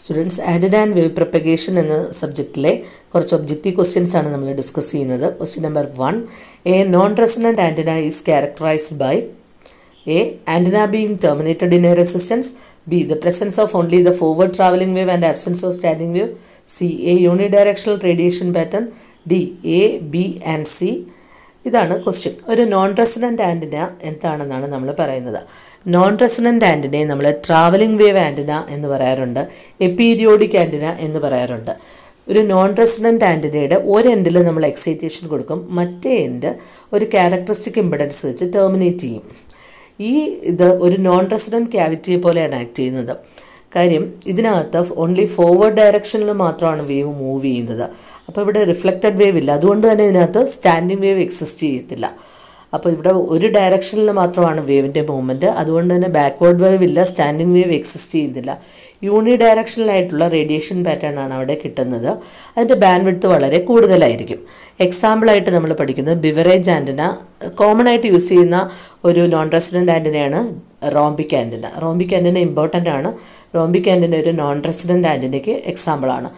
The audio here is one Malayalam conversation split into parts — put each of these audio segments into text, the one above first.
Students added and wave propagation എന്ന സബ്ജക്റ്റിലെ കുറച്ച് ഒബ്ജക്റ്റീവ് ക്വസ്റ്റ്യൻസ് ആണ് നമ്മൾ ഡിസ്കസ് ചെയ്യുന്നത്. Question number one a non resonant antenna is characterised by a antenna being terminated in a resistance B the presence of only the forward travelling wave and absence of standing wave C a uni directional radiation pattern D A B and C ഇതാണ് ക്വസ്റ്റ്യൻ ഒരു നോൺ റെസിഡന്റ് ആന്റിന എന്താണെന്നാണ് നമ്മൾ പറയുന്നത്. നോൺ റെസിഡന്റ് ആന്റിനയെ നമ്മൾ ട്രാവലിംഗ് വേവ് ആന്റിന എന്ന് പറയാറുണ്ട്. എപ്പീരിയോഡിക് ആന്റിന എന്ന് പറയാറുണ്ട്. ഒരു നോൺ റെസിഡന്റ് ആന്റിനയുടെ ഒരു എൻഡിൽ നമ്മൾ എക്സൈറ്റേഷൻ കൊടുക്കും. മറ്റേ എൻഡ് ഒരു ക്യാരക്ടറിസ്റ്റിക് ഇമ്പിഡൻസ് വെച്ച് ടെർമിനേറ്റ് ചെയ്യും. ഈ ഇത് ഒരു നോൺ റെസിഡന്റ് ക്യാവിറ്റിയെ പോലെയാണ് ആക്ട് ചെയ്യുന്നത്. കാര്യം ഇതിനകത്ത് ഓൺലി ഫോർവേഡ് ഡയറക്ഷനിൽ മാത്രമാണ് വേവ് മൂവ് ചെയ്യുന്നത്. അപ്പോൾ ഇവിടെ റിഫ്ലക്റ്റഡ് വേവ് ഇല്ല. അതുകൊണ്ട് തന്നെ ഇതിനകത്ത് സ്റ്റാൻഡിങ് വേവ് എക്സിസ്റ്റ് ചെയ്യത്തില്ല. അപ്പോൾ ഇവിടെ ഒരു ഡയറക്ഷനിൽ മാത്രമാണ് വേവിന്റെ മൂവ്മെന്റ് അതുകൊണ്ട് തന്നെ ബാക്ക്വേർഡ് വേവ് ഇല്ല സ്റ്റാൻഡിങ് വേവ് എക്സിസ്റ്റ് ചെയ്യുന്നില്ല. യൂണി ഡയറക്ഷനിലായിട്ടുള്ള റേഡിയേഷൻ പാറ്റേൺ ആണ് അവിടെ കിട്ടുന്നത്. അതിന്റെ ബാൻഡ് വിഡ്ത്ത് വളരെ കൂടുതലായിരിക്കും. എക്സാമ്പിളായിട്ട് നമ്മൾ പഠിക്കുന്നത് ബിവറേജ് ആന്റിന കോമൺ ആയിട്ട് യൂസ് ചെയ്യുന്ന ഒരു non resident ആന്റിനയാണ് rhombic antenna rhombic antenna important ആണ്. റോംബിക് ആന്റിന ഒരു നോൺ റെസിഡന്റ് ആന്റിനയ്ക്ക് എക്സാമ്പിളാണ്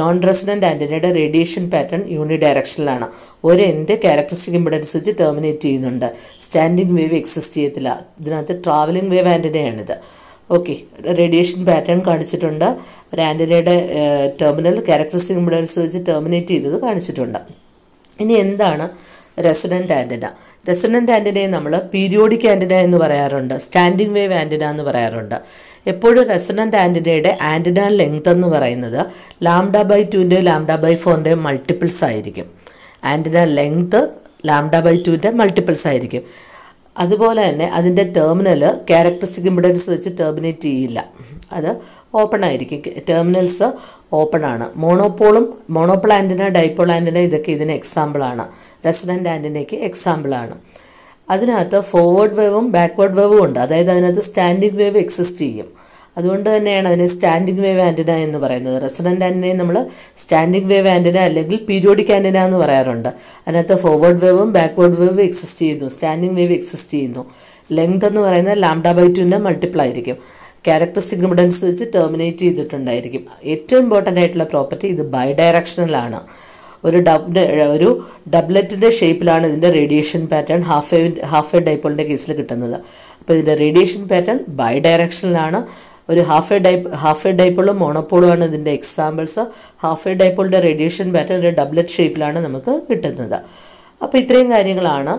നോൺ റെസിഡന്റ് ആന്റിനയുടെ റേഡിയേഷൻ പാറ്റേൺ യൂണി ഡയറക്ഷനിലാണ് ഒരു എന്റെ ക്യാരക്ടറിസ്റ്റിക് ഇമ്പിഡൻസ് വെച്ച് ടെർമിനേറ്റ് ചെയ്യുന്നുണ്ട്. സ്റ്റാൻഡിങ് വേവ് എക്സിസ്റ്റ് ചെയ്യത്തില്ല. ഇതിനകത്ത് ട്രാവലിംഗ് വേവ് ആന്റിനയാണിത് ഓക്കെ റേഡിയേഷൻ പാറ്റേൺ കാണിച്ചിട്ടുണ്ട്. ഒരു ആന്റിനയുടെ ടെർമിനൽ ക്യാരക്ടറിസ്റ്റിക് ഇമ്പിഡൻസ് വെച്ച് ടെർമിനേറ്റ് ചെയ്തത് കാണിച്ചിട്ടുണ്ട്. ഇനി എന്താണ് റെസിഡന്റ് ആന്റിന റെസിഡന്റ് ആന്റിനയെ നമ്മൾ പീരിയോഡിക് ആന്റിന എന്ന് പറയാറുണ്ട്. സ്റ്റാൻഡിങ് വേവ് ആന്റിന എന്ന് പറയാറുണ്ട്. എപ്പോഴും റെസിഡന്റ് ആന്റിനയുടെ ആന്റിന ലെങ്ത് എന്ന് പറയുന്നത് ലാംഡ ബൈ ടുവിന്റെ ലാംഡ ബൈ ഫോറിന്റെ മൾട്ടിപ്പിൾസ് ആയിരിക്കും. ആന്റിന ലെങ്ത് ലാംഡ ബൈ ടുവിന്റെ മൾട്ടിപ്പിൾസ് ആയിരിക്കും. അതുപോലെ തന്നെ അതിന്റെ ടെർമിനൽ ക്യാരക്ടറിസ്റ്റിക് ഇമ്പിഡൻസ് വെച്ച് ടെർമിനേറ്റ് ചെയ്യില്ല. അത് ഓപ്പൺ ആയിരിക്കും. ടെർമിനൽസ് ഓപ്പൺ ആണ്. മോണോപോളും മോണോപ്പോൾ ആന്റിന ഡൈപ്പോൾ ആന്റിന ഇതൊക്കെ ഇതിന് എക്സാമ്പിളാണ് റെസിഡന്റ് ആന്റിനയ്ക്ക് എക്സാമ്പിളാണ് അതിനകത്ത് ഫോർവേഡ് വേവും ബാക്ക്വേർഡ് വേവും ഉണ്ട്. അതായത് അതിനകത്ത് സ്റ്റാൻഡിംഗ് വേവ് എക്സിസ്റ്റ് ചെയ്യും. അതുകൊണ്ട് തന്നെയാണ് അതിനെ സ്റ്റാൻഡിംഗ് വേവ് ആന്റിന എന്ന് പറയുന്നത്. റെസിഡന്റ് ആന്റിനെ നമ്മൾ സ്റ്റാൻഡിംഗ് വേവ് ആന്റിന അല്ലെങ്കിൽ പീരിയോഡിക് ആന്റിന എന്ന് പറയാറുണ്ട്. അതിനകത്ത് ഫോർവേഡ് വേവും ബാക്ക്വേർഡ് വേവും എക്സിസ്റ്റ് ചെയ്യുന്നു. സ്റ്റാൻഡിംഗ് വേവ് എക്സിസ്റ്റ് ചെയ്യുന്നു. ലെങ്ത് എന്ന് പറയുന്നത് ലാംഡ ബൈ ടുവിന്റെ മൾട്ടിപ്പിൾ ആയിരിക്കും. ക്യാരക്ടറിസ്റ്റിക് ഇമ്പിഡൻസ് അനുസരിച്ച് ടെർമിനേറ്റ് ചെയ്തിട്ടുണ്ടായിരിക്കും. ഏറ്റവും ഇമ്പോർട്ടന്റ് ആയിട്ടുള്ള പ്രോപ്പർട്ടി ഇത് ബൈ ഡയറക്ഷണലാണ് ഒരു ഡബ് ഒരു ഡബ്ലറ്റിന്റെ ഷേപ്പിലാണ് ഇതിന്റെ radiation pattern half a half a ഡൈപ്പോളിന്റെ കേസിൽ കിട്ടുന്നത്. അപ്പോൾ ഇതിന്റെ റേഡിയേഷൻ പാറ്റേൺ ബൈ ഡയറക്ഷനിലാണ് ഒരു ഹാഫ് എ ഡൈപ്പ് ഹാഫ് എ ഡൈപ്പോളും മോണോപ്പോളുമാണ് ഇതിന്റെ എക്സാമ്പിൾസ് ഹാഫ് എ ഡൈപ്പോളിന്റെ റേഡിയേഷൻ പാറ്റേൺ ഒരു ഡബ്ലറ്റ് ഷേപ്പിലാണ് നമുക്ക് കിട്ടുന്നത്. അപ്പോൾ ഇത്രയും കാര്യങ്ങളാണ്.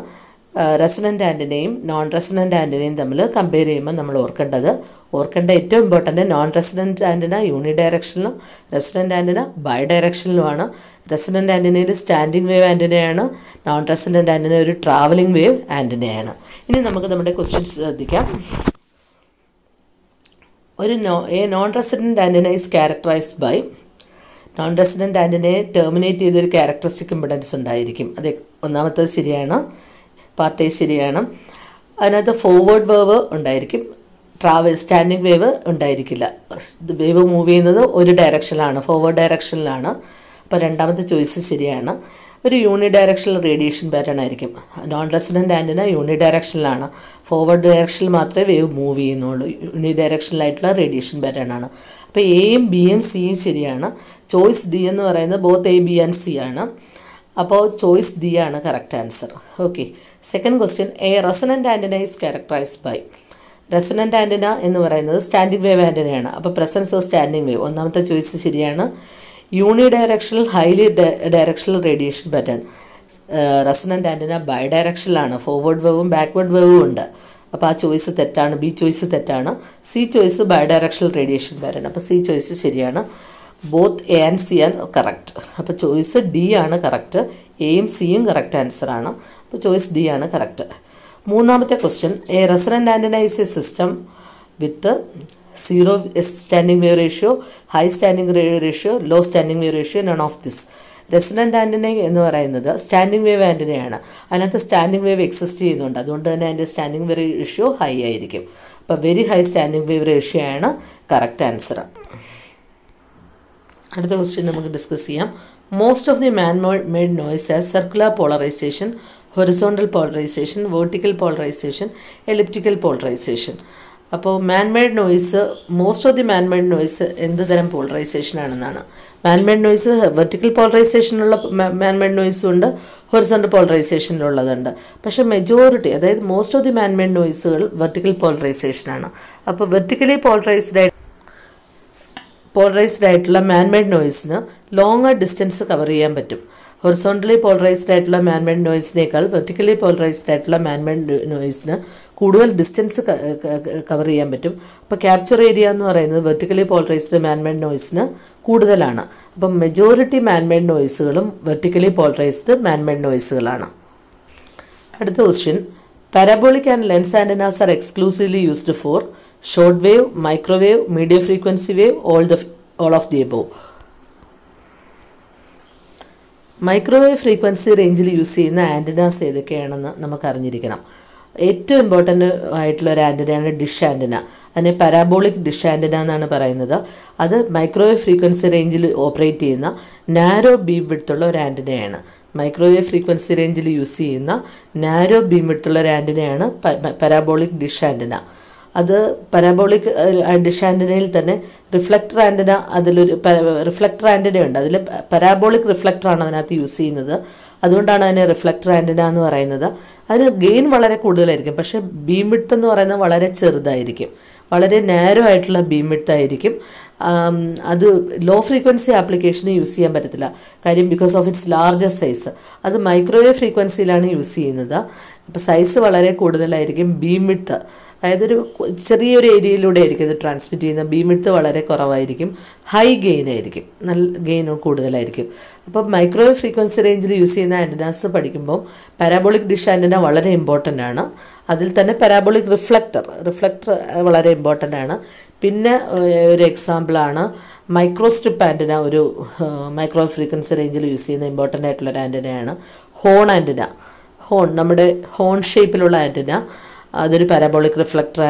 റെസണന്റ് ആന്റിനെയും നോൺ റെസണന്റ് ആന്റിനെയും തമ്മിൽ കമ്പയർ ചെയ്യുമ്പോൾ നമ്മൾ ഓർക്കേണ്ടത് ഓർക്കേണ്ട ഏറ്റവും important non resident antenna uni ഡയറക്ഷനിലും resident antenna bi ഡയറക്ഷനിലുമാണ് റെസിഡന്റ് ആന്റിനയിൽ സ്റ്റാൻഡിങ് വേവ് ആന്റിനയാണ് നോൺ റെസിഡന്റ് ആന്റിന ഒരു ട്രാവലിംഗ് വേവ് ആന്റിനയാണ് ഇനി നമുക്ക് നമ്മുടെ ക്വസ്റ്റ്യൻസ് ശ്രദ്ധിക്കാം. ഒരു no a non resident antenna is characterised by non resident ആന്റിനെ terminate ചെയ്തൊരു ക്യാരക്ടറിസ്റ്റിക് ഇമ്പിഡൻസ് ഉണ്ടായിരിക്കും. അത് ഒന്നാമത്തത് ശരിയാണ്. പാർട്ട് എ ശരിയാണ് അതിനകത്ത് ഫോർവേഡ് വേവ് ഉണ്ടായിരിക്കും. ട്രാവൽ സ്റ്റാൻഡിങ് വേവ് ഉണ്ടായിരിക്കില്ല. വേവ് മൂവ് ചെയ്യുന്നത് ഒരു ഡയറക്ഷനിലാണ് ഫോർവേഡ് ഡയറക്ഷനിലാണ് അപ്പോൾ രണ്ടാമത്തെ ചോയ്സ് ശരിയാണ്. ഒരു യൂണി ഡയറക്ഷണൽ റേഡിയേഷൻ പാറ്റേൺ ആയിരിക്കും. നോൺ റെസിഡന്റ് ആന്റിന യൂണി ഡയറക്ഷനിലാണ് ഫോർവേഡ് ഡയറക്ഷനിൽ മാത്രമേ വേവ് മൂവ് ചെയ്യുന്നുള്ളൂ. യൂണി ഡയറക്ഷനിലായിട്ടുള്ള റേഡിയേഷൻ പാറ്റേൺ ആണ്. അപ്പോൾ എയും ബിയും സിയും ശരിയാണ്. ചോയ്സ് ഡി എന്ന് പറയുന്നത് both A B and C ആണ്. അപ്പോൾ ചോയ്സ് ഡി ആണ് correct answer okay second question a resonant antenna is characterised by resonant antenna എന്ന് പറയുന്നത് സ്റ്റാൻഡിംഗ് വേവ് ആന്റിനയാണ് അപ്പോൾ പ്രസൻസ് ഓഫ് സ്റ്റാൻഡിംഗ് വേവ് ഒന്നാമത്തെ ചോയ്സ് ശരിയാണ്. Uni directional highly directional radiation pattern resonant antenna bi ഡയറക്ഷനിലാണ് forward വേവും ബാക്ക്വേഡ് വേവും ഉണ്ട്. അപ്പോൾ ആ ചോയ്സ് തെറ്റാണ്. ബി ചോയ്സ് തെറ്റാണ്. C choice bi directional radiation pattern അപ്പോൾ സി ചോയ്സ് ശരിയാണ്. Both A and C and correct അപ്പോൾ ചോയ്സ് ഡി ആണ് കറക്റ്റ് എയും സിയും കറക്റ്റ് ആൻസർ ആണ്. അപ്പോൾ ചോയ്സ് ഡി ആണ് കറക്റ്റ്. മൂന്നാമത്തെ question a resonant antenna is a system with zero standing wave ratio high standing ratio low standing wave ratio none of this resident antenna എന്ന് പറയുന്നത് സ്റ്റാൻഡിംഗ് വേവ് ആന്റനയാണ് അതിനകത്ത് സ്റ്റാൻഡിംഗ് വേവ് എക്സിസ്റ്റ് ചെയ്യുന്നുണ്ട്. അതുകൊണ്ട് തന്നെ അതിന്റെ സ്റ്റാൻഡിംഗ് വേ റേഷ്യോ ഹൈ ആയിരിക്കും. അപ്പോൾ very high standing wave ratio ആണ് കറക്റ്റ് ആൻസർ അടുത്ത ക്വസ്റ്റ്യൻ നമുക്ക് ഡിസ്കസ് ചെയ്യാം. Most of the man made noise as circular polarisation horizontal polarisation vertical polarisation elliptical polarisation അപ്പോൾ manmade noise most of the manmade noise എന്ത് തരം പോളറൈസേഷൻ ആണെന്നാണ്. മാൻമെയ്ഡ് നോയ്സ് വെർട്ടിക്കൽ പോളറൈസേഷനുള്ള മാൻമെയ്ഡ് നോയ്സും ഉണ്ട് ഹൊറിസോണ്ടൽ പോളറൈസേഷനിലുള്ളതുണ്ട് പക്ഷെ മെജോറിറ്റി അതായത് മോസ്റ്റ് ഓഫ് ദി മാൻമെയ്ഡ് നോയ്സുകൾ വെർട്ടിക്കൽ പോളറൈസേഷനാണ് അപ്പോൾ വെർട്ടിക്കലി പോളറൈസ്ഡ് ആയിട്ട് പോളറൈസ്ഡ് ആയിട്ടുള്ള മാൻമെയ്ഡ് നോയ്സിന് ലോങ്ങർ ഡിസ്റ്റൻസ് കവർ ചെയ്യാൻ പറ്റും. ഹൊറിസോണ്ടലി പോളറൈസ്ഡ് ആയിട്ടുള്ള മാൻമെയ്ഡ് നോയ്സിനേക്കാൾ വെർട്ടിക്കലി പോളറൈസ്ഡ് ആയിട്ടുള്ള മാൻമെയ്ഡ് നോയ്സിന് കൂടുതൽ ഡിസ്റ്റൻസ് കവർ ചെയ്യാൻ പറ്റും. അപ്പോൾ ക്യാപ്ചർ ഏരിയ എന്ന് പറയുന്നത് വെർട്ടിക്കലി പോളറൈസ്ഡ് മാൻമെയ്ഡ് നോയ്സിന് കൂടുതലാണ്. അപ്പം മെജോറിറ്റി മാൻമെയ്ഡ് നോയ്സുകളും വെർട്ടിക്കലി പോളറൈസ്ഡ് മാൻമെയ്ഡ് നോയ്സുകളാണ്. അടുത്ത question parabolic and lens antennas are exclusively used for short wave microwave medium frequency wave all the all of the above microwave frequency റേഞ്ചിൽ യൂസ് ചെയ്യുന്ന ആന്റനാസ് ഏതൊക്കെയാണെന്ന് നമുക്ക് അറിഞ്ഞിരിക്കണം ഏറ്റവും ഇമ്പോർട്ടന്റ് ആയിട്ടുള്ള ഒരു ആന്റനയാണ് ഡിഷ് ആന്റന. അതിനെ പാരാബോളിക് ഡിഷ് ആന്റന എന്നാണ് പറയുന്നത്. അത് മൈക്രോവേവ് ഫ്രീക്വൻസി റേഞ്ചിൽ ഓപ്പറേറ്റ് ചെയ്യുന്ന നാരോ ബീം വിടുത്തുള്ള ഒരു ആന്റനയാണ്. മൈക്രോവേവ് ഫ്രീക്വൻസി റേഞ്ചിൽ യൂസ് ചെയ്യുന്ന നാരോ ബീം വിടുത്തുള്ള ഒരു ആന്റനയാണ് പാരാബോളിക് ഡിഷ് ആന്റന. അത് പരാബോളിക് ഡിഷ് ആന്റനയിൽ തന്നെ റിഫ്ലക്ടർ ആന്റന അതിലൊരു റിഫ്ലക്ടർ ആന്റന ഉണ്ട്. അതിൽ പരാബോളിക് റിഫ്ലക്ടറാണ് അതിനകത്ത് യൂസ് ചെയ്യുന്നത്. അതുകൊണ്ടാണ് അതിനെ റിഫ്ലക്ടർ ആന്റന എന്ന് പറയുന്നത്. അതിന് ഗെയിൻ വളരെ കൂടുതലായിരിക്കും. പക്ഷേ ബീം വിട്ട് എന്ന് പറയുന്നത് വളരെ ചെറുതായിരിക്കും. വളരെ നാരോ ആയിട്ടുള്ള ബീം വിട്ടായിരിക്കും അത് ലോ ഫ്രീക്വൻസി ആപ്ലിക്കേഷന് യൂസ് ചെയ്യാൻ പറ്റത്തില്ല. കാര്യം because of its larger size അത് മൈക്രോവേവ് ഫ്രീക്വൻസിയിലാണ് യൂസ് ചെയ്യുന്നത്. അപ്പോൾ സൈസ് വളരെ കൂടുതലായിരിക്കും ബീം അതായത് ഒരു ചെറിയൊരു ഏരിയയിലൂടെ ആയിരിക്കും ഇത് ട്രാൻസ്മിറ്റ് ചെയ്യുന്ന ബീം വിഡ്ത്ത് വളരെ കുറവായിരിക്കും. ഹൈ ഗെയിൻ ആയിരിക്കും. നല്ല ഗെയിൻ കൂടുതലായിരിക്കും. അപ്പോൾ മൈക്രോവേവ് ഫ്രീക്വൻസി റേഞ്ചിൽ യൂസ് ചെയ്യുന്ന ആന്റനാസ് പഠിക്കുമ്പോൾ പാരാബോളിക് ഡിഷ് ആന്റന വളരെ ഇമ്പോർട്ടന്റ് ആണ്. അതിൽ തന്നെ പാരാബോളിക് റിഫ്ലക്ടർ റിഫ്ലക്ടർ വളരെ ഇമ്പോർട്ടന്റ് ആണ്. പിന്നെ ഒരു എക്സാമ്പിളാണ് മൈക്രോസ്ട്രിപ്പ് ആന്റിന ഒരു മൈക്രോ ഫ്രീക്വൻസി റേഞ്ചിൽ യൂസ് ചെയ്യുന്ന ഇമ്പോർട്ടന്റ് ആയിട്ടുള്ള ഒരു ആന്റനയാണ് ഹോൺ ആന്റിന ഹോൺ നമ്മുടെ ഹോൺ ഷേപ്പിലുള്ള ആന്റിന അതൊരു parabolic reflector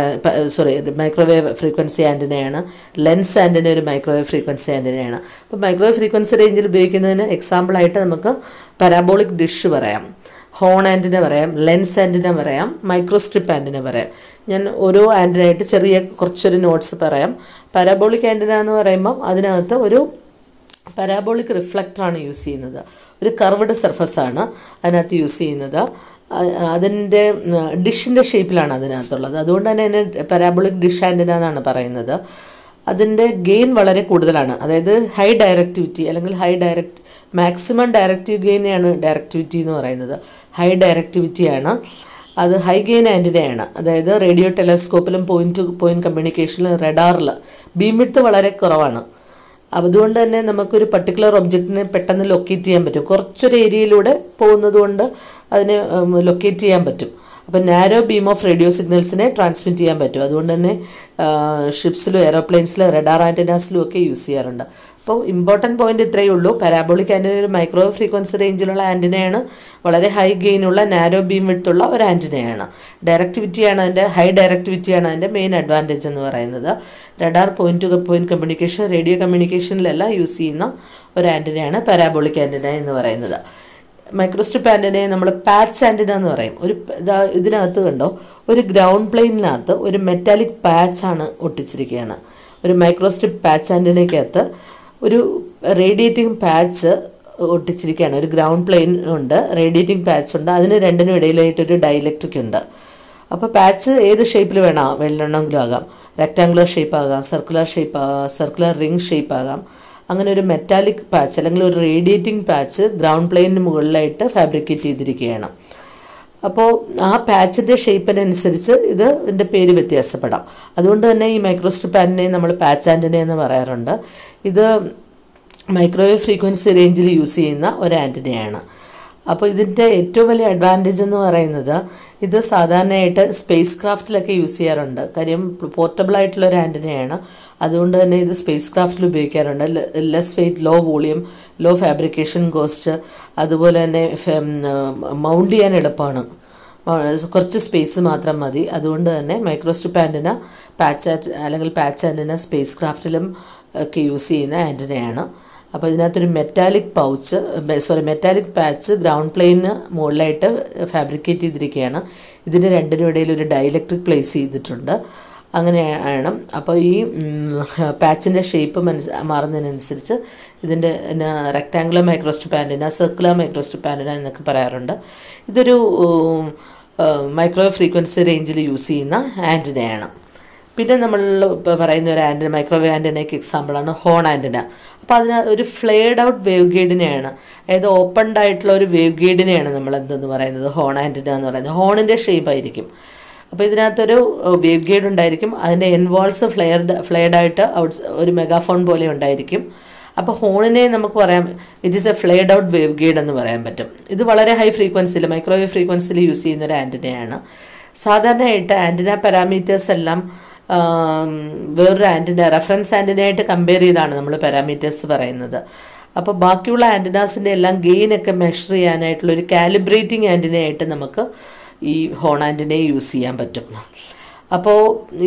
sorry microwave frequency ആന്റിനയാണ് lens antenna ഒരു മൈക്രോവേവ് ഫ്രീക്വൻസി ആന്റിനയാണ് അപ്പോൾ മൈക്രോവേവ് ഫ്രീക്വൻസി റേഞ്ചിൽ ഉപയോഗിക്കുന്നതിന് എക്സാമ്പിളായിട്ട് നമുക്ക് പാരാബോളിക് ഡിഷ് പറയാം. ഹോൺ ആന്റിന പറയാം ലെൻസ് ആന്റിന പറയാം മൈക്രോസ്ട്രിപ്പ് ആന്റിന പറയാം. ഞാൻ ഓരോ ആന്റിനായിട്ട് ചെറിയ കുറച്ചൊരു നോട്ട്സ് പറയാം. പാരാബോളിക് ആന്റിന എന്ന് പറയുമ്പം അതിനകത്ത് ഒരു പാരാബോളിക് റിഫ്ലക്ടറാണ് യൂസ് ചെയ്യുന്നത്. ഒരു കർവ്ഡ് സർഫസാണ് അതിനകത്ത് യൂസ് ചെയ്യുന്നത്. അതിന്റെ ഡിഷിന്റെ ഷേപ്പിലാണ് അതിനകത്തുള്ളത്. അതുകൊണ്ട് തന്നെ അതിനെ പാരാബോളിക് ഡിഷ് ആന്റിന എന്നാണ് പറയുന്നത്. അതിന്റെ ഗെയിൻ വളരെ കൂടുതലാണ്. അതായത് ഹൈ ഡയറക്ടിവിറ്റി അല്ലെങ്കിൽ ഹൈ ഡയറക്റ്റ് മാക്സിമം ഡയറക്റ്റീവ് ഗെയിനെയാണ് ഡയറക്റ്റിവിറ്റി എന്ന് പറയുന്നത്. ഹൈ ഡയറക്ടിവിറ്റിയാണ് അത് ഹൈ ഗെയിൻ ആന്റിനയാണ് അതായത് റേഡിയോ ടെലസ്കോപ്പിലും പോയിന്റ് ടു പോയിന്റ് കമ്മ്യൂണിക്കേഷനിലും റഡാറിൽ ബീം വിഡ്ത്ത് വളരെ കുറവാണ്. അതുകൊണ്ട് തന്നെ നമുക്കൊരു പർട്ടിക്കുലർ ഒബ്ജക്റ്റിനെ പെട്ടെന്ന് ലൊക്കേറ്റ് ചെയ്യാൻ പറ്റും. കുറച്ചൊരു ഏരിയയിലൂടെ പോകുന്നത് കൊണ്ട് അതിനെ ലൊക്കേറ്റ് ചെയ്യാൻ പറ്റും. അപ്പം നാരോ ബീം ഓഫ് റേഡിയോ സിഗ്നൽസിനെ ട്രാൻസ്മിറ്റ് ചെയ്യാൻ പറ്റും. അതുകൊണ്ട് തന്നെ ഷിപ്സിലും എയറോപ്ലെയിൻസിലും റെഡാർ ആന്റനാസിലും ഒക്കെ യൂസ് ചെയ്യാറുണ്ട്. അപ്പോൾ ഇമ്പോർട്ടന്റ് പോയിന്റ് ഇത്രയേ ഉള്ളൂ. പാരാബോളിക് ആന്റിന ഒരു മൈക്രോ ഫ്രീക്വൻസി റേഞ്ചിലുള്ള ആന്റിനയാണ് വളരെ ഹൈ ഗെയിനുള്ള നാരോ ബീം വിട്ടുള്ള ഒരു ആന്റിനയാണ് ഡയറക്ടിവിറ്റിയാണ് അതിന്റെ ഹൈ ഡയറക്ടിവിറ്റിയാണ് അതിന്റെ മെയിൻ അഡ്വാന്റേജ് എന്ന് പറയുന്നത്. Radar point to point communication radio കമ്മ്യൂണിക്കേഷനിലെല്ലാം use ചെയ്യുന്ന ഒരു ആന്റിനയാണ് പാരാബോളിക് ആന്റിന എന്ന് പറയുന്നത്. മൈക്രോസ്ട്രിപ്പ് ആന്റിനയെ നമ്മൾ പാച്ച് ആന്റിന എന്ന് പറയും. ഒരു ഇതിനകത്ത് കണ്ടോ? ഒരു ഗ്രൗണ്ട് പ്ലെയിനിനകത്ത് ഒരു മെറ്റാലിക് പാച്ചാണ് ഒട്ടിച്ചിരിക്കുകയാണ് ഒരു മൈക്രോസ്ട്രിപ്പ് പാച്ച് ആന്റിനയ്ക്കകത്ത് ഒരു റേഡിയേറ്റിംഗ് പാച്ച് ഒട്ടിച്ചിരിക്കുകയാണ്. ഒരു ഗ്രൗണ്ട് പ്ലെയിൻ ഉണ്ട് റേഡിയേറ്റിംഗ് പാച്ച് ഉണ്ട്. അതിന് രണ്ടിനും ഇടയിലായിട്ടൊരു ഡയലക്ട്രിക് ഉണ്ട്. അപ്പോൾ പാച്ച് ഏത് ഷേപ്പിൽ വേണം? വെള്ളെണ്ണമെങ്കിലും ആകാം. റെക്റ്റാങ്കുലർ ഷേപ്പ് ആകാം circular shape circular ring shape ആകാം. അങ്ങനെ ഒരു മെറ്റാലിക് പാച്ച് അല്ലെങ്കിൽ ഒരു റേഡിയേറ്റിംഗ് പാച്ച് ഗ്രൗണ്ട് പ്ലെയിനിന് മുകളിലായിട്ട് ഫാബ്രിക്കേറ്റ് ചെയ്തിരിക്കുകയാണ്. അപ്പോൾ ആ പാച്ചിന്റെ ഷേപ്പിനനുസരിച്ച് ഇത് ഇതിന്റെ പേര് വ്യത്യാസപ്പെടാം. അതുകൊണ്ട് തന്നെ ഈ മൈക്രോസ്ട്രിപ്പ് ആന്റിനെ നമ്മൾ പാച്ച് ആന്റിനെ എന്ന് പറയാറുണ്ട്. ഇത് മൈക്രോവേവ് ഫ്രീക്വൻസി റേഞ്ചിൽ യൂസ് ചെയ്യുന്ന ഒരു ആന്റിനയാണ് അപ്പോൾ ഇതിന്റെ ഏറ്റവും വലിയ അഡ്വാന്റേജ് എന്ന് പറയുന്നത് ഇത് സാധാരണയായിട്ട് സ്പേസ് ക്രാഫ്റ്റിലൊക്കെ യൂസ് ചെയ്യാറുണ്ട്. കാര്യം പോർട്ടബിൾ ആയിട്ടുള്ള ഒരു ആന്റിനയാണ് അതുകൊണ്ട് തന്നെ ഇത് സ്പേസ് ക്രാഫ്റ്റിൽ ഉപയോഗിക്കാറുണ്ട്. Less weight low volume low fabrication cost അതുപോലെ തന്നെ മൗണ്ട് ചെയ്യാൻ എളുപ്പമാണ്. കുറച്ച് സ്പേസ് മാത്രം മതി. അതുകൊണ്ട് തന്നെ മൈക്രോസ്ട്രിപ്പ് ആന്റിന പാച്ച് അല്ലെങ്കിൽ പാച്ച് ആന്റിന സ്പേസ് ക്രാഫ്റ്റിലും ഒക്കെ യൂസ് ചെയ്യുന്ന ആന്റിനയാണ് അപ്പോൾ ഇതിനകത്തൊരു metallic pouch sorry metallic patch ground plane മുകളിലായിട്ട് ഫാബ്രിക്കേറ്റ് ചെയ്തിരിക്കുകയാണ്. ഇതിന് രണ്ടിനും ഇടയിൽ ഒരു ഡയലക്ട്രിക് പ്ലേസ് ചെയ്തിട്ടുണ്ട്. അങ്ങനെയാണ് അപ്പോൾ ഈ പാച്ചിന്റെ ഷേപ്പ് മനസ് മാറുന്നതിനനുസരിച്ച് ഇതിന്റെ പിന്നെ റെക്ടാങ്കുലർ മൈക്രോസ്റ്റ് പാന്റിന സർക്കുലർ മൈക്രോസ്റ്റ് പാന്റിന എന്നൊക്കെ പറയാറുണ്ട്. ഇതൊരു മൈക്രോ ഫ്രീക്വൻസി റേഞ്ചിൽ യൂസ് ചെയ്യുന്ന ആന്റിനയാണ് പിന്നെ നമ്മൾ പറയുന്ന ഒരു ആന്റിന മൈക്രോവേവ് ആന്റിനയ്ക്ക് എക്സാമ്പിളാണ് ഹോൺ ആന്റിന അപ്പോൾ അതിന് ഒരു ഫ്ലെയർഡ് ഔട്ട് വേവ് ഗൈഡിനെയാണ് അതായത് ഓപ്പൺഡ് ആയിട്ടുള്ള ഒരു വേവ് ഗൈഡിനെയാണ് നമ്മൾ എന്തെന്ന് പറയുന്നത്? ഹോൺ ആന്റിന എന്ന് പറയുന്നത്. ഹോണിന്റെ ഷേപ്പ് ആയിരിക്കും. അപ്പോൾ ഇതിനകത്തൊരു വേവ് ഗൈഡ് ഉണ്ടായിരിക്കും. അതിന്റെ എൻവോൾസ് ഫ്ലെയർഡ് ഫ്ലെയർഡ് ആയിട്ട് ഔട്ട്സ് ഒരു മെഗാഫോൺ പോലെ ഉണ്ടായിരിക്കും. അപ്പോൾ ഹോണിനെ നമുക്ക് പറയാം it is a flared out wave guide എന്ന് പറയാൻ പറ്റും. ഇത് വളരെ ഹൈ ഫ്രീക്വൻസിയിൽ മൈക്രോവേവ് ഫ്രീക്വൻസിയിൽ യൂസ് ചെയ്യുന്ന ഒരു ആന്റിനയാണ് സാധാരണയായിട്ട് ആന്റിന പാരാമീറ്റേഴ്സ് എല്ലാം വേറൊരു ആന്റിന റെഫറൻസ് ആന്റിനയായിട്ട് കമ്പയർ ചെയ്താണ് നമ്മൾ പാരാമീറ്റേഴ്സ് പറയുന്നത്. അപ്പോൾ ബാക്കിയുള്ള ആന്റിനാസിന്റെ എല്ലാം ഗെയിനൊക്കെ മെഷർ ചെയ്യാനായിട്ടുള്ള ഒരു കാലിബ്രേറ്റിംഗ് ആന്റിനയായിട്ട് നമുക്ക് ഈ ഹോൺ ആന്റിനയെ യൂസ് ചെയ്യാൻ പറ്റും. അപ്പോൾ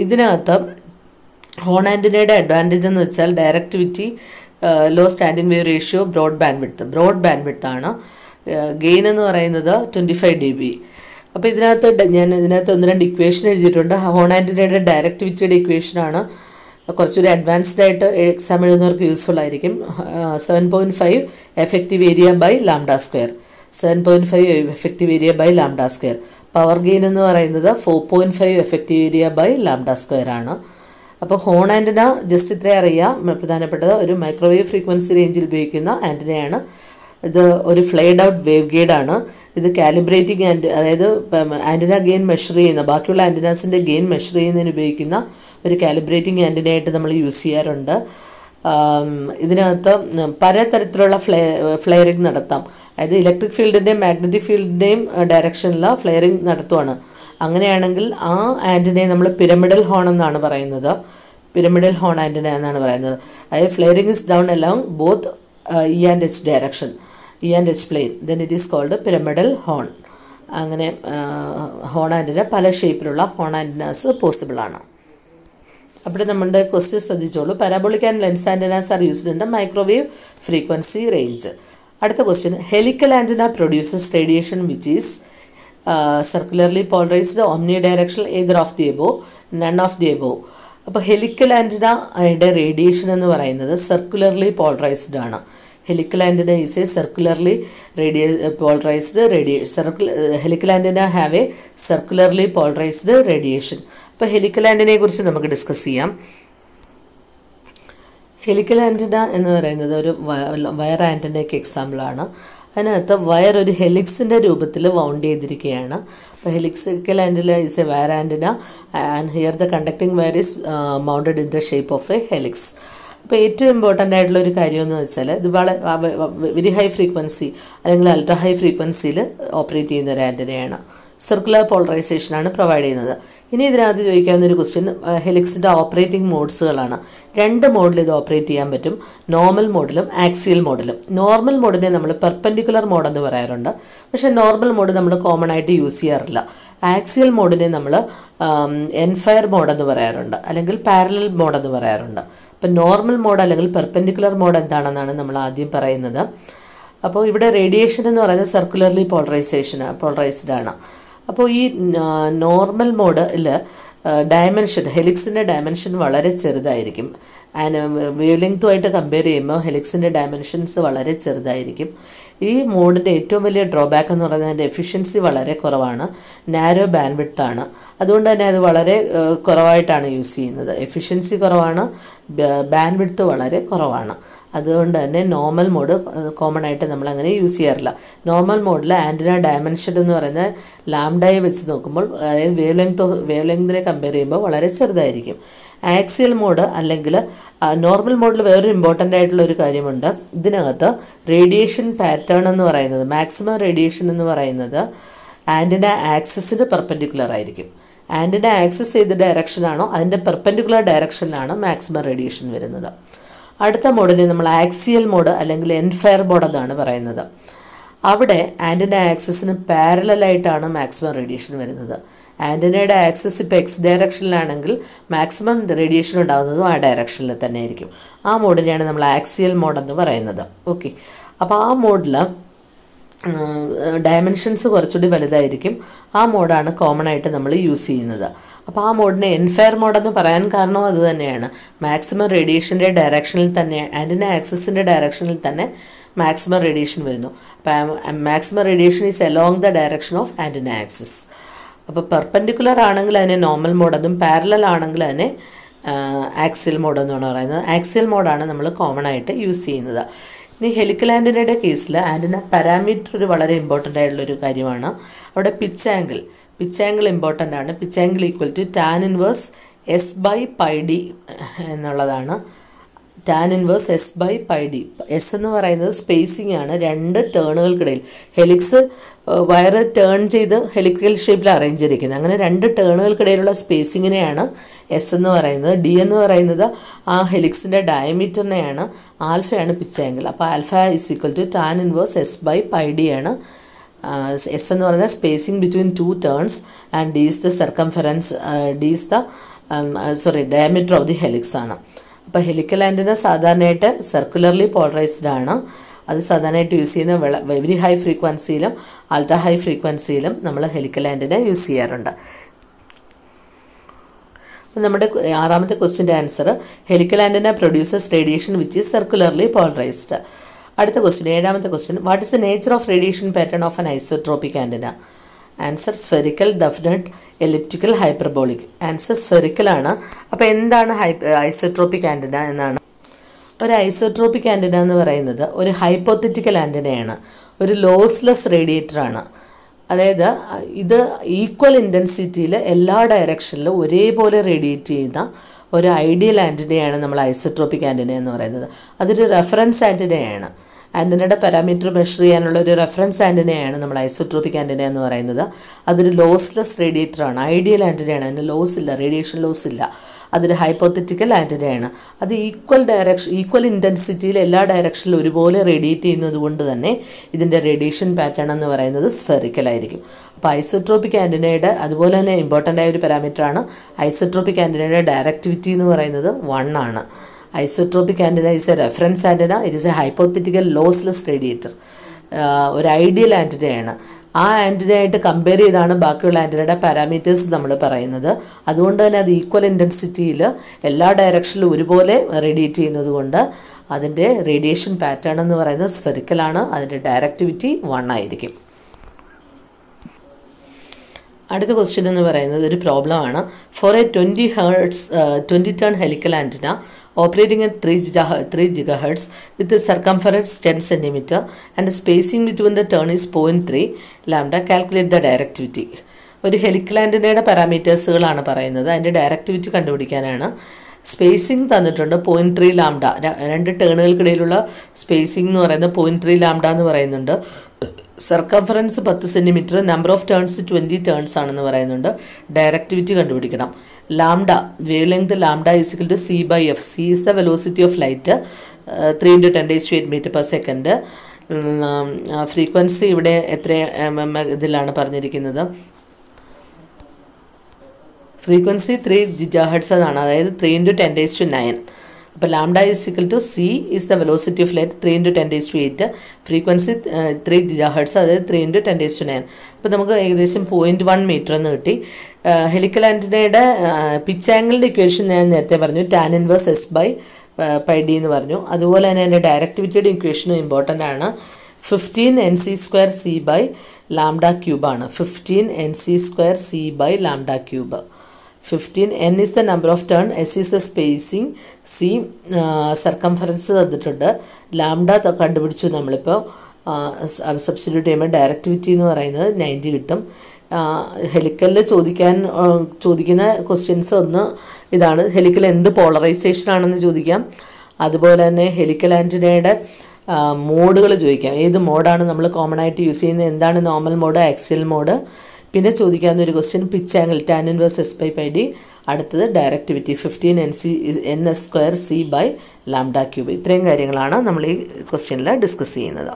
ഇതിനകത്ത് ഹോൺ ആന്റിനയുടെ അഡ്വാന്റേജ് എന്ന് വെച്ചാൽ directivity low standing wave ratio broad bandwidth broad bandwidth ആണ് ഗെയിൻ എന്ന് പറയുന്നത് ട്വന്റി ഫൈവ് ഡി ബി അപ്പോൾ ഇതിനകത്ത് ഞാൻ ഇതിനകത്ത് ഒന്ന് രണ്ട് ഇക്വേഷൻ എഴുതിയിട്ടുണ്ട്. ഹോൺ ആന്റിനയുടെ ഡയറക്ടിവിറ്റിയുടെ ഇക്വേഷനാണ് കുറച്ചൊരു അഡ്വാൻസ്ഡ് ആയിട്ട് എക്സാം എഴുതുന്നവർക്ക് യൂസ്ഫുൾ ആയിരിക്കും. Seven point five effective area by lambda square seven point five effective area by lambda square power gain എന്ന് പറയുന്നത് four point five effective area by lambda square ആണ്. അപ്പോൾ ഹോൺ ആന്റിന ജസ്റ്റ് ഇത്രയും അറിയാം. പ്രധാനപ്പെട്ടത് ഒരു മൈക്രോവേവ് ഫ്രീക്വൻസി റേഞ്ചിൽ ഉപയോഗിക്കുന്ന ആന്റിനയാണ് ഇത് ഒരു ഫ്ലെയ്ഡ് ഔട്ട് വേവ് ഗൈഡാണ് ഇത് കാലിബ്രേറ്റിംഗ് ആൻഡ് അതായത് ആന്റിന ഗെയിൻ മെഷർ ചെയ്യുന്ന ബാക്കിയുള്ള ആന്റിനാസിന്റെ ഗെയിൻ മെഷർ ചെയ്യുന്നതിന് ഉപയോഗിക്കുന്ന ഒരു കാലിബ്രേറ്റിംഗ് ആന്റിനയായിട്ട് നമ്മൾ യൂസ് ചെയ്യാറുണ്ട്. ഇതിനകത്ത് പലതരത്തിലുള്ള ഫ്ലേ ഫ്ലെയറിംഗ് നടത്താം. അതായത് ഇലക്ട്രിക് ഫീൽഡിന്റെയും മാഗ്നറ്റിക് ഫീൽഡിന്റെയും ഡയറക്ഷനിൽ ഫ്ലെയറിംഗ് നടത്തുവാണ്. അങ്ങനെയാണെങ്കിൽ ആ ആന്റിനയെ നമ്മൾ പിരമിഡൽ ഹോൺ എന്നാണ് പറയുന്നത്. പിരമിഡൽ ഹോൺ ആന്റിന എന്നാണ് പറയുന്നത്. അതായത് flaring is done along both E and H direction E and H plane then it is called pyramidal horn അങ്ങനെ ഹോൺ ആന്റിന പല ഷേപ്പിലുള്ള ഹോൺ ആന്റിനാസ് പോസിബിളാണ് അപ്പോൾ നമ്മുടെ ക്വസ്റ്റ്യൻ ശ്രദ്ധിച്ചോളൂ. Parabolic and lens antennas are used in the microwave frequency range അടുത്ത question helical antenna produces radiation which is circularly polarized omni direction either of the above none of the above അപ്പോൾ ഹെലിക്കൽ ആന്റിനയുടെ റേഡിയേഷൻ എന്ന് പറയുന്നത് സർക്കുലർലി പോളറൈസ്ഡ് ആണ്. Helical antenna is a circularly radial polarized radiation circular helical antenna have a circularly polarized radiation അപ്പോൾ ഹെലിക്കൽ ആന്റിനെ കുറിച്ച് നമുക്ക് ഡിസ്കസ് ചെയ്യാം. ഹെലിക്കൽ ആന്റിന എന്ന് പറയുന്നത് ഒരു വയർ ആന്റിനയ്ക്ക് എക്സാമ്പിളാണ് അതിനകത്ത് വയർ ഒരു ഹെലിക്സിന്റെ രൂപത്തിൽ വൗണ്ട് ചെയ്തിരിക്കുകയാണ്. അപ്പോൾ helical antenna is a wire antenna and here the conducting wire is mounted in the shape of a helix അപ്പോൾ ഏറ്റവും ഇമ്പോർട്ടന്റ് ആയിട്ടുള്ള ഒരു കാര്യം എന്ന് വെച്ചാൽ ഇത് വളരെ വെരി ഹൈ ഫ്രീക്വൻസി അല്ലെങ്കിൽ അൾട്രാ ഹൈ ഫ്രീക്വൻസിയിൽ ഓപ്പറേറ്റ് ചെയ്യുന്ന ഒരു ആന്റനയാണ് സർക്കുലർ പോളറൈസേഷനാണ് പ്രൊവൈഡ് ചെയ്യുന്നത്. ഇനി ഇതിനകത്ത് ചോദിക്കാവുന്ന ഒരു ക്വസ്റ്റ്യൻ ഹെലിക്സിന്റെ ഓപ്പറേറ്റിംഗ് മോഡ്സുകളാണ് രണ്ട് മോഡിൽ ഇത് ഓപ്പറേറ്റ് ചെയ്യാൻ പറ്റും. നോർമൽ മോഡിലും ആക്സിയൽ മോഡിലും നോർമൽ മോഡിനെ നമ്മൾ പെർപ്പൻഡിക്കുലർ മോഡ് എന്ന് പറയാറുണ്ട്. പക്ഷേ നോർമൽ മോഡ് നമ്മൾ കോമൺ ആയിട്ട് യൂസ് ചെയ്യാറില്ല. ആക്സിയൽ മോഡിനെ നമ്മൾ എൻഫയർ മോഡെന്ന് പറയാറുണ്ട്. അല്ലെങ്കിൽ പാരലൽ മോഡെന്ന് പറയാറുണ്ട്. അപ്പം നോർമൽ മോഡ് അല്ലെങ്കിൽ പെർപ്പൻഡിക്കുലർ മോഡ് എന്താണെന്നാണ് നമ്മൾ ആദ്യം പറയുന്നത്. അപ്പോൾ ഇവിടെ റേഡിയേഷൻ എന്ന് പറയുന്നത് സർക്കുലർലി പോളറൈസേഷൻ പോളറൈസ്ഡ് ആണ്. അപ്പോൾ ഈ നോർമൽ മോഡിൽ ഡയമെൻഷൻ ഹെലിക്സിന്റെ ഡയമെൻഷൻ വളരെ ചെറുതായിരിക്കും. വേവ് ലെങ്ത്തുമായിട്ട് കമ്പയർ ചെയ്യുമ്പോൾ ഹെലിക്സിന്റെ ഡയമെൻഷൻസ് വളരെ ചെറുതായിരിക്കും. ഈ മോഡിന്റെ ഏറ്റവും വലിയ ഡ്രോബാക്ക് എന്ന് പറയുന്നത് അതിന്റെ എഫിഷ്യൻസി വളരെ കുറവാണ്. നാരോ ബാൻഡ് ആണ്. അതുകൊണ്ട് തന്നെ അത് വളരെ കുറവായിട്ടാണ് യൂസ് ചെയ്യുന്നത്. എഫിഷ്യൻസി കുറവാണ്. ബാൻഡ് വിഡ്ത്ത് വളരെ കുറവാണ്. അതുകൊണ്ട് തന്നെ നോർമൽ മോഡ് കോമൺ ആയിട്ട് നമ്മൾ അങ്ങനെ യൂസ് ചെയ്യാറില്ല നോർമൽ മോഡിൽ ആന്റിന ഡയമെൻഷൻ എന്ന് പറയുന്ന ലാംഡയെ വെച്ച് നോക്കുമ്പോൾ അതായത് വേവ് ലെങ്ത് വേവ് ലെങ്തിനെ കമ്പയർ ചെയ്യുമ്പോൾ വളരെ ചെറുതായിരിക്കും. ആക്സിയൽ മോഡ് അല്ലെങ്കിൽ നോർമൽ മോഡിൽ വേറൊരു ഇമ്പോർട്ടന്റ് ആയിട്ടുള്ള ഒരു കാര്യമുണ്ട്. ഇതിനകത്ത് റേഡിയേഷൻ പാറ്റേൺ എന്ന് പറയുന്നത് മാക്സിമം റേഡിയേഷൻ എന്ന് പറയുന്നത് ആന്റിന ആക്സസിന് പെർപ്പൻഡിക്കുലർ ആയിരിക്കും. ആന്റിന ആക്സസ് ചെയ്ത ഡയറക്ഷനാണോ അതിന്റെ പെർപ്പൻഡിക്കുലർ ഡയറക്ഷനിലാണ് മാക്സിമം റേഡിയേഷൻ വരുന്നത്. അടുത്ത മോഡിനെ നമ്മൾ ആക്സിയൽ മോഡ് അല്ലെങ്കിൽ എൻഫയർ മോഡ് എന്നാണ് പറയുന്നത്. അവിടെ ആന്റിന ആക്സസിന് പാരലായിട്ടാണ് മാക്സിമം റേഡിയേഷൻ വരുന്നത്. ആന്റിനയുടെ ആക്സസ് ഇപ്പോൾ എക്സ് ഡയറക്ഷനിലാണെങ്കിൽ മാക്സിമം റേഡിയേഷൻ ഉണ്ടാകുന്നതും ആ ഡയറക്ഷനിൽ തന്നെ ആയിരിക്കും ആ മോഡിനെയാണ് നമ്മൾ ആക്സിയൽ മോഡെന്ന് പറയുന്നത്. ഓക്കെ. അപ്പോൾ ആ മോഡിൽ ഡയമെൻഷൻസ് കുറച്ചുകൂടി വലുതായിരിക്കും. ആ മോഡാണ് കോമൺ ആയിട്ട് നമ്മൾ യൂസ് ചെയ്യുന്നത്. അപ്പോൾ ആ മോഡിനെ എൻഫയർ മോഡെന്ന് പറയാൻ കാരണം അത് തന്നെയാണ്. മാക്സിമം റേഡിയേഷന്റെ ഡയറക്ഷനിൽ തന്നെ ആന്റിന ആക്സിസിന്റെ ഡയറക്ഷനിൽ തന്നെ മാക്സിമം റേഡിയേഷൻ വരുന്നു. അപ്പം maximum radiation is along the direction of antenna axis അപ്പോൾ പെർപ്പൻഡിക്കുലർ ആണെങ്കിൽ അതിനെ നോർമൽ മോഡെന്നും പാരലൽ ആണെങ്കിൽ അതിനെ ആക്സിൽ മോഡ് പറയുന്നത്. ആക്സിൽ മോഡാണ് നമ്മൾ കോമൺ ആയിട്ട് യൂസ് ചെയ്യുന്നത്. ഇനി ഹെലിക്കൽ ആന്റിനയുടെ കേസിൽ ആന്റിന പാരാമീറ്റർ ഒരു വളരെ ഇമ്പോർട്ടന്റ് ആയിട്ടുള്ളൊരു കാര്യമാണ്. അവിടെ pitch angle pitch angle important ആണ്. Pitch angle equal to tan inverse S by pi D എന്നുള്ളതാണ്. Tan inverse S by pi D S എന്ന് പറയുന്നത് സ്പേസിംഗ് ആണ്. രണ്ട് ടേണുകൾക്കിടയിൽ ഹെലിക്സ് വയർ ടേൺ ചെയ്ത് ഹെലിക്കൽ ഷേപ്പിൽ അറേഞ്ച് ചെയ്തിരിക്കുന്നത്. അങ്ങനെ രണ്ട് ടേണുകൾക്കിടയിലുള്ള സ്പേസിങ്ങിനെയാണ് എസ് എന്ന് പറയുന്നത്. ഡി എന്ന് പറയുന്നത് ആ ഹെലിക്സിന്റെ ഡയമീറ്ററിനെയാണ് ആൽഫയാണ് പിച്ച് ആംഗിൾ അപ്പോൾ alpha is equal to tan inverse S by pi D ആണ്. എസ് എന്ന് പറയുന്നത് spacing between two turns and D is the circumference D is the sorry diameter of the helix ആണ്. അപ്പോൾ ഹെലിക്കൽ ആന്റിന സാധാരണയായിട്ട് സർക്കുലർലി പോളറൈസ്ഡ് ആണ്. അത് സാധാരണയായിട്ട് യൂസ് ചെയ്യുന്ന വെരി ഹൈ ഫ്രീക്വൻസിയിലും അൾട്രാ ഹൈ ഫ്രീക്വൻസിയിലും നമ്മൾ ഹെലിക്കൽ ആന്റിന യൂസ് ചെയ്യാറുണ്ട്. നമ്മുടെ ആറാമത്തെ ക്വസ്റ്റിന്റെ answer helical antenna produces radiation which is circularly polarised അടുത്ത ക്വസ്റ്റ്യൻ ഏഴാമത്തെ question what is the nature of radiation pattern of an isotropic antenna answer spherical definite elliptical hyperbolic answer spherical ആണ്. അപ്പോൾ എന്താണ് ഹൈ ഐസോട്രോപ്പിക് ആന്റിന എന്നാണ്. ഒരു ഐസോട്രോപ്പിക് ആന്റിന എന്ന് പറയുന്നത് ഒരു ഹൈപ്പോത്തറ്റിക്കൽ ആന്റിനയാണ് ഒരു ലോസ്ലെസ് റേഡിയേറ്റർ ആണ്. അതായത് ഇത് ഈക്വൽ ഇന്റൻസിറ്റിയിൽ എല്ലാ ഡയറക്ഷനിലും ഒരേപോലെ റേഡിയേറ്റ് ചെയ്യുന്ന ഒരു ഐഡിയൽ ആന്റിനയാണ് നമ്മൾ ഐസോട്രോപ്പിക് ആന്റിന എന്ന് പറയുന്നത്. അതൊരു റെഫറൻസ് ആന്റിനയാണ് ആന്റിനയുടെ പാരാമീറ്റർ മെഷർ ചെയ്യാനുള്ള ഒരു റെഫറൻസ് ആന്റനയാണ് നമ്മൾ ഐസോട്രോപ്പിക് ആന്റന എന്ന് പറയുന്നത്. അതൊരു ലോസ്ലെസ് റേഡിയേറ്ററാണ് ഐഡിയൽ ആന്റനയാണ് അതിന് ലോസ് ഇല്ല. റേഡിയേഷൻ ലോസ് ഇല്ല. അതൊരു ഹൈപ്പോത്തറ്റിക്കൽ ആന്റനയാണ് അത് ഈക്വൽ ഡയറക്ഷൻ ഈക്വൽ ഇന്റൻസിറ്റിയിൽ എല്ലാ ഡയറക്ഷനിലും ഒരുപോലെ റേഡിയേറ്റ് ചെയ്യുന്നത് കൊണ്ട് തന്നെ ഇതിന്റെ റേഡിയേഷൻ പാറ്റേൺ എന്ന് പറയുന്നത് സ്ഫെറിക്കൽ ആയിരിക്കും. അപ്പോൾ ഐസോട്രോപ്പിക് ആന്റനയുടെ അതുപോലെ തന്നെ ഇമ്പോർട്ടന്റ് ആയ ഒരു പാരാമീറ്ററാണ് ഐസോട്രോപ്പിക് ആന്റനയുടെ ഡയറക്ടിവിറ്റി എന്ന് പറയുന്നത് വൺ ആണ്. Isotropic antenna is a reference antenna it is a hypothetical lossless radiator ഒരു ഐഡിയൽ ആന്റനയാണ് ആ ആന്റനയായിട്ട് കമ്പയർ ചെയ്താണ് ബാക്കിയുള്ള ആന്റനയുടെ പാരാമീറ്റേഴ്സ് നമ്മൾ പറയുന്നത്. അതുകൊണ്ട് തന്നെ അത് ഈക്വൽ ഇന്റൻസിറ്റിയിൽ എല്ലാ ഡയറക്ഷനിലും ഒരുപോലെ റേഡിയേറ്റ് ചെയ്യുന്നത് കൊണ്ട് അതിന്റെ റേഡിയേഷൻ പാറ്റേൺ എന്ന് പറയുന്നത് സ്ഫെറിക്കലാണ് അതിന്റെ ഡയറക്ടിവിറ്റി വൺ ആയിരിക്കും. അടുത്ത ക്വസ്റ്റ്യൻ എന്ന് പറയുന്നത് ഒരു പ്രോബ്ലമാണ് for a twenty hertz twenty turn helical antenna operating at 3 gigahertz, 3 gigahertz with a circumference 10 cm and the spacing between the turn is 0.3 lambda. Calculate the directivity. ഒരു ഹെലിക്കൽ ആന്റിനയുടെ പാരാമീറ്റേഴ്സുകളാണ് പറയുന്നത്. അതിന്റെ ഡയറക്ടിവിറ്റി കണ്ടുപിടിക്കാനാണ്. സ്പേസിംഗ് തന്നിട്ടുണ്ട് പോയിന്റ് ത്രീ ലാംഡ രണ്ട് ടേണുകൾക്കിടയിലുള്ള സ്പേസിംഗ് എന്ന് പറയുന്നത് പോയിന്റ് ത്രീ ലാംഡ എന്ന് പറയുന്നുണ്ട്. സർക്കംഫറൻസ് പത്ത് centimetre number of turns twenty turns ആണെന്ന് പറയുന്നുണ്ട്. ഡയറക്ടിവിറ്റി കണ്ടുപിടിക്കണം. Lambda wavelength lambda is equal to C by F C is the velocity of light three into ten raise to eight metre per second frequency ഇവിടെ എത്ര ഇതിലാണ് പറഞ്ഞിരിക്കുന്നത്. ഫ്രീക്വൻസി ത്രീ ജിജാഹെഡ്സ് എന്നാണ് അതായത് three into ten raise to nine അപ്പോൾ lambda is equal to C is the velocity of light three into ten raise to eight frequency three gigahertz അതായത് three into ten raise to nine അപ്പോൾ നമുക്ക് ഏകദേശം പോയിന്റ് വൺ മീറ്റർ എന്ന് കിട്ടി. ഹെലിക്കൽ ആന്റിനയുടെ പിച്ച് ആംഗിളിന്റെ ഇക്വേഷൻ ഞാൻ നേരത്തെ പറഞ്ഞു tan inverse S by pi D എന്ന് പറഞ്ഞു. അതുപോലെ തന്നെ എന്റെ ഡയറക്ടിവിറ്റിയുടെ ഇക്വേഷനും ഇമ്പോർട്ടന്റ് ആണ്. Fifteen N C square C by lambda ക്യൂബാണ് fifteen N C square C by lambda cube fifteen N is the number of turn S is the spacing C circumference തന്നിട്ടുണ്ട്. ലാംഡ കണ്ടുപിടിച്ചു നമ്മളിപ്പോൾ സബ്സ്റ്റിറ്റ്യൂട്ട് ചെയ്യുമ്പോൾ ഡയറക്ടിവിറ്റി എന്ന് പറയുന്നത് നയന്റി കിട്ടും. ഹെലിക്കലിൽ ചോദിക്കാൻ ചോദിക്കുന്ന ക്വസ്റ്റ്യൻസ് ഒന്ന് ഇതാണ്. ഹെലിക്കൽ എന്ത് പോളറൈസേഷൻ ആണെന്ന് ചോദിക്കാം. അതുപോലെ തന്നെ ഹെലിക്കൽ ആന്റിനയുടെ മോഡുകൾ ചോദിക്കാം. ഏത് മോഡാണ് നമ്മൾ കോമൺ ആയിട്ട് യൂസ് ചെയ്യുന്നത്? എന്താണ് നോർമൽ മോഡ് ആക്സിയൽ മോഡ് പിന്നെ ചോദിക്കാവുന്ന ഒരു question pitch angle tan inverse S by pi D അടുത്തത് directivity fifteen N C N S square C by lambda cube ഇത്രയും കാര്യങ്ങളാണ് നമ്മൾ ഈ ക്വസ്റ്റ്യനിൽ ഡിസ്കസ് ചെയ്യുന്നത്.